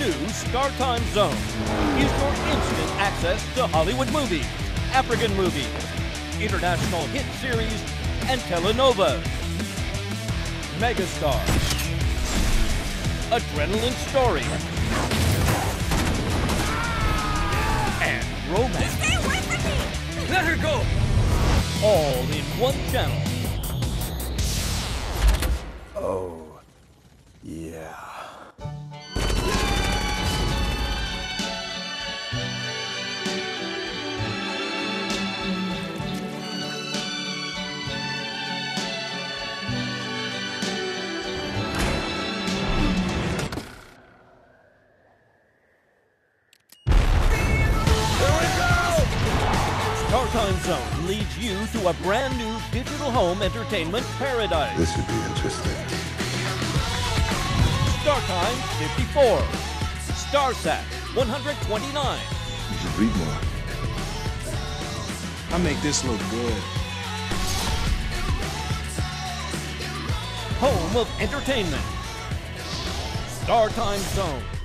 new StarTimes Zone is your instant access to Hollywood movies, African movies, international hit series, and telenovelas. Megastar. Adrenaline story. And romance. Stay away from me! Let her go! All in one channel. StarTimes Zone leads you to a brand new digital home entertainment paradise. This should be interesting. StarTimes 54. StarSat 129. You should read more. I make this look good. Home of entertainment. StarTimes Zone.